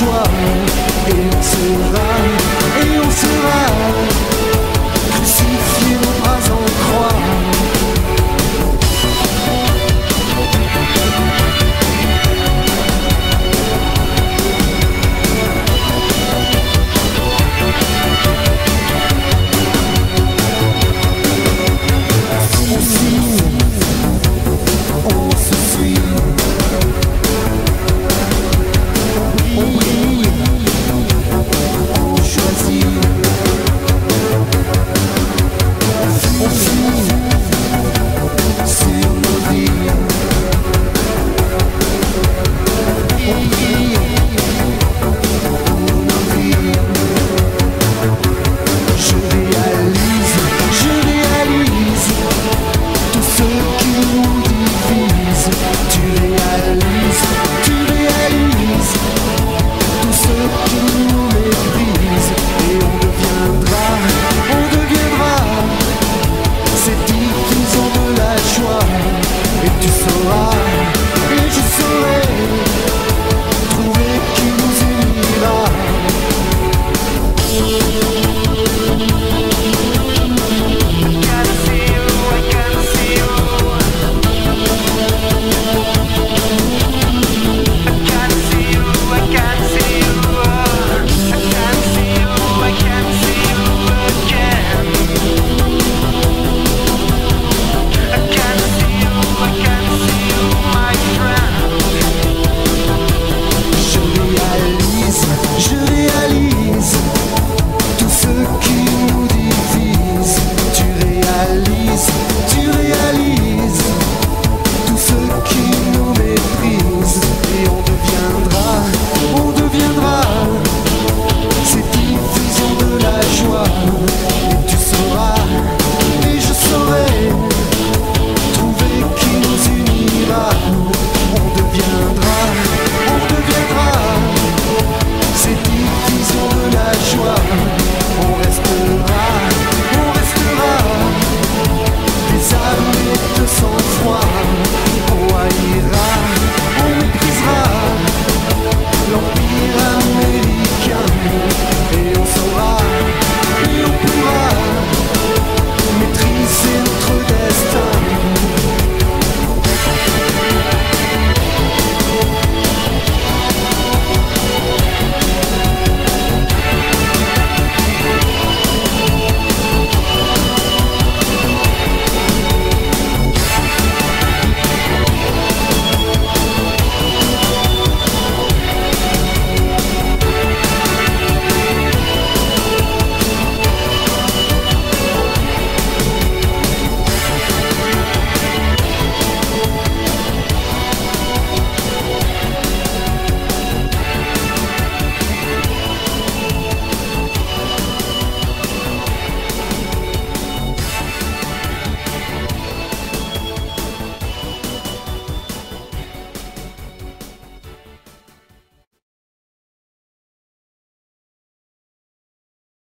choix.